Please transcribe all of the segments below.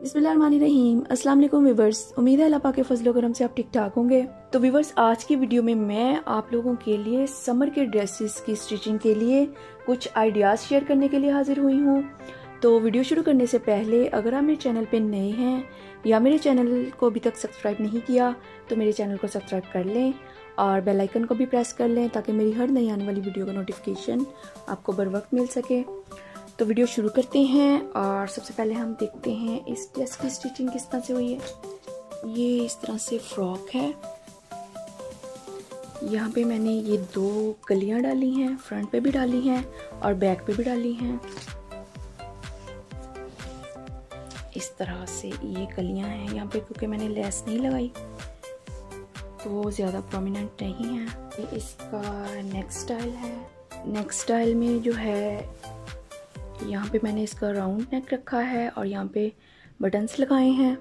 अस्सलाम वालेकुम वीवर्स उम्मीद है अल्लाह के फजलो करम से आप ठीक ठाक होंगे। तो वीवर्स आज की वीडियो में मैं आप लोगों के लिए समर के ड्रेसेस की स्टिचिंग के लिए कुछ आइडियाज़ शेयर करने के लिए हाजिर हुई हूँ। तो वीडियो शुरू करने से पहले, अगर आप मेरे चैनल पर नए हैं या मेरे चैनल को अभी तक सब्सक्राइब नहीं किया तो मेरे चैनल को सब्सक्राइब कर लें और बेल आइकन को भी प्रेस कर लें ताकि मेरी हर नई आने वाली वीडियो का नोटिफिकेशन आपको बर वक्त मिल सके। तो वीडियो शुरू करते हैं और सबसे पहले हम देखते हैं इस ड्रेस की स्टिचिंग किस तरह से हुई है। ये इस तरह से फ्रॉक है। यहाँ पे मैंने ये दो कलियाँ डाली हैं, फ्रंट पे भी डाली हैं और बैक पे भी डाली हैं। इस तरह से ये कलियाँ हैं यहाँ पे क्योंकि मैंने लेस नहीं लगाई तो वो ज़्यादा प्रोमिनेंट नहीं है। इसका नेक्स्ट स्टाइल है। नेक्स्ट स्टाइल में जो है यहाँ पे मैंने इसका राउंड नेक रखा है और यहाँ पे बटन्स लगाए हैं।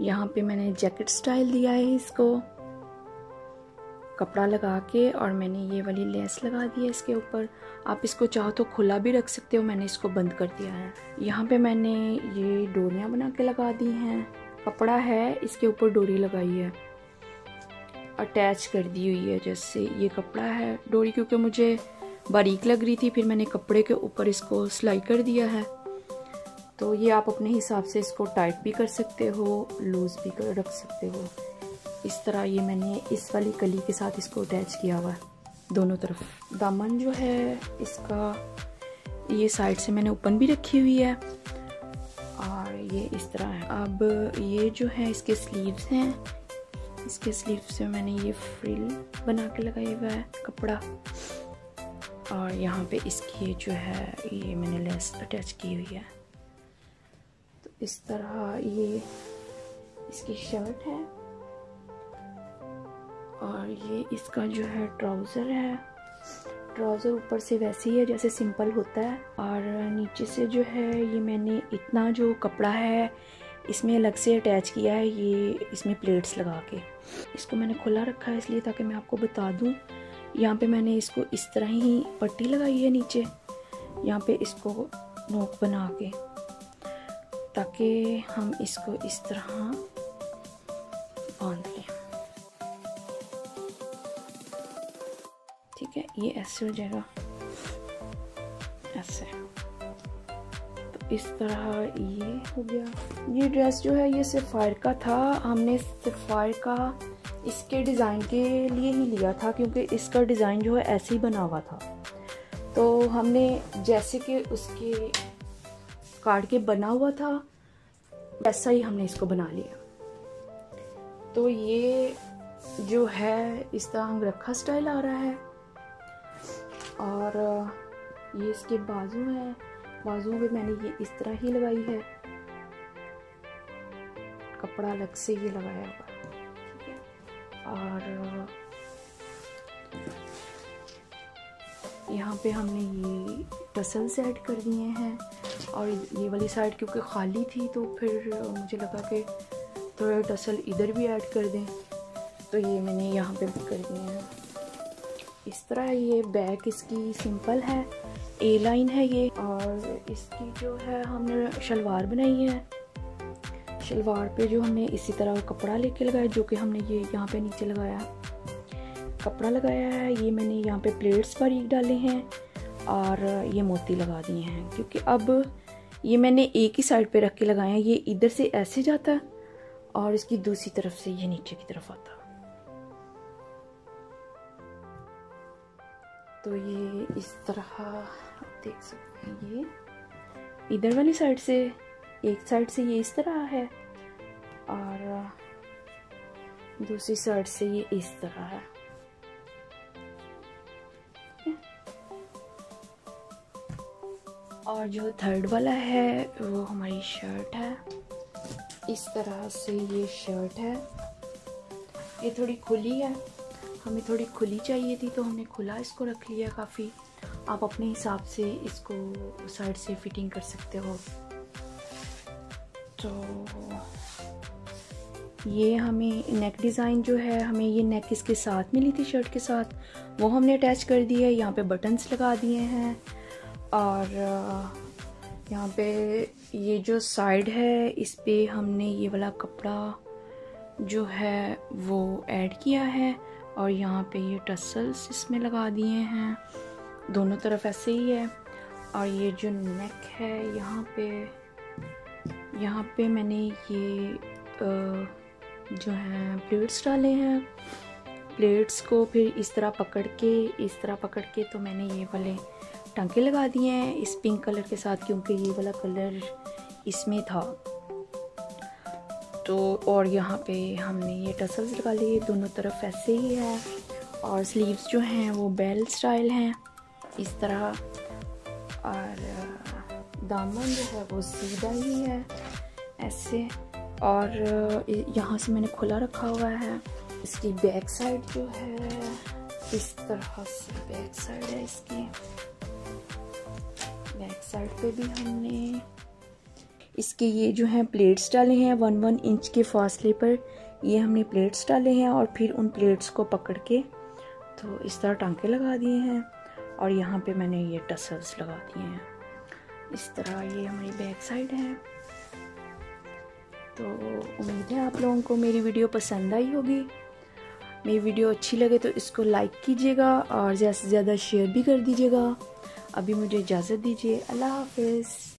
यहाँ पे मैंने जैकेट स्टाइल दिया है इसको। कपड़ा लगा के और मैंने ये वाली लेस लगा दी है इसके ऊपर। आप इसको चाहो तो खुला भी रख सकते हो, मैंने इसको बंद कर दिया है। यहाँ पे मैंने ये डोरियाँ बना के लगा दी हैं। कपड़ा है, इसके ऊपर डोरी लगाई है। अटैच कर दी हुई है, जैसे ये कपड़ा है डोरी, क्योंकि मुझे बारीक लग रही थी, फिर मैंने कपड़े के ऊपर इसको सिलाई कर दिया है। तो ये आप अपने हिसाब से इसको टाइट भी कर सकते हो, लूज़ भी कर, रख सकते हो। इस तरह ये मैंने इस वाली कली के साथ इसको अटैच किया हुआ है। दोनों तरफ़। दामन जो है, इसका ये साइड से मैंने ओपन भी रखी हुई है। और ये इस तरह है। अब ये जो है, इसके स्लीव्स हैं। इसके स्लीव्स में मैंने ये फ्रिल बना के लगाया हुआ है, कपड़ा। और यहाँ पे इसकी जो है, ये मैंने लेस अटैच की हुई है। तो इस तरह ये इसकी शर्ट है। और ये इसका जो है ट्राउज़र है। ट्राउज़र ऊपर से वैसे ही है जैसे सिंपल होता है। और नीचे से जो है, ये मैंने इतना जो कपड़ा है, इसमें अलग से अटैच किया है, ये इसमें प्लेट्स लगा के। इसको मैंने खुला रखा है इसलिए ताकि मैं आपको बता दूँ यहाँ पे मैंने इसको इस तरह ही पट्टी लगाई है नीचे। यहाँ पे इसको नोक बना के, ताकि हम इसको इस तरह बाँध लें। ठीक है, ये ऐसे हो जाएगा। ऐसे। तो इस तरह ये हो गया। ये ड्रेस जो है, ये सफ़ायर का था। हमने सफ़ायर का इसके डिज़ाइन के लिए ही लिया था क्योंकि इसका डिज़ाइन जो है ऐसे ही बना हुआ था। तो हमने जैसे कि उसके कार्ड के बना हुआ था, वैसा ही हमने इसको बना लिया। तो ये जो है, इस तरह रखा स्टाइल आ रहा है। और, ये इसके बाजू हैं। बाजुओं पे मैंने ये इस तरह ही लगाई है। कपड़ा अलग से ये लगाया हुआ और, यहाँ पे हमने ये टसल्स ऐड कर दिए हैं। और ये वाली साइड क्योंकि खाली थी तो फिर मुझे लगा कि थोड़ा टसल इधर भी ऐड कर दें। तो ये मैंने यहाँ पे कर दिए हैं। इस तरह ये बैक इसकी सिंपल है ए लाइन है ये। और इसकी जो है हमने शलवार बनाई है। शलवार पे जो हमने इसी तरह कपड़ा लेके लगाया, जो कि हमने ये यहाँ पे नीचे लगाया। कपड़ा लगाया है, ये मैंने यहाँ पे प्लेट्स बारीक डाले हैं और ये मोती लगा दिए हैं, क्योंकि अब ये मैंने एक ही साइड पे रख के लगाया ये इधर से ऐसे जाता है और इसकी दूसरी तरफ़ से ये नीचे की तरफ़ आता। तो ये इस तरह देख सकते हैं, ये इधर वाली साइड से एक साइड से ये इस तरह है और दूसरी साइड से ये इस तरह है। और जो थर्ड वाला है, वो हमारी शर्ट है। इस तरह से ये शर्ट है। ये थोड़ी खुली है। हमें थोड़ी खुली चाहिए थी तो हमने खुला इसको रख लिया काफ़ी। आप अपने हिसाब से इसको साइड से फिटिंग कर सकते हो। तो ये हमें नेक डिज़ाइन जो है, हमें ये नेक इसके साथ मिली थी शर्ट के साथ। वो हमने अटैच कर दी है, यहाँ पे बटन्स लगा दिए हैं। और यहाँ पे ये जो साइड है, इस पर हमने ये वाला कपड़ा जो है, वो ऐड किया है। और यहाँ पे ये टसल्स इसमें लगा दिए हैं। दोनों तरफ़ ऐसे ही है। और ये जो नेक है, यहाँ पे यहाँ पे मैंने ये जो है प्लेट्स डाले हैं। प्लेट्स को फिर इस तरह पकड़ के, इस तरह पकड़ के तो मैंने ये वाले टांके लगा दिए हैं इस पिंक कलर के साथ क्योंकि ये वाला कलर इसमें था। तो और यहाँ पे हमने ये टसल्स लगा लिए, दोनों तरफ़ ऐसे ही है। और स्लीव्स जो हैं वो बेल स्टाइल हैं। इस तरह। और दामन जो है वो सीधा ही है। ऐसे। और यहाँ से मैंने खुला रखा हुआ है। इसकी बैक साइड जो है, इस तरह से बैक साइड है इसकी। बैक साइड पे भी हमने इसके ये जो हैं प्लेट्स डाले हैं, वन वन इंच के फासले पर ये हमने प्लेट्स डाले हैं और फिर उन प्लेट्स को पकड़ के तो इस तरह टांके लगा दिए हैं। और यहाँ पे मैंने ये टसल्स लगा दिए हैं। इस तरह ये हमारी बैक साइड है। तो उम्मीद है आप लोगों को मेरी वीडियो पसंद आई होगी। मेरी वीडियो अच्छी लगे तो इसको लाइक कीजिएगा और ज़्यादा से ज़्यादा शेयर भी कर दीजिएगा। अभी मुझे इजाज़त दीजिए। अल्लाह हाफिज़।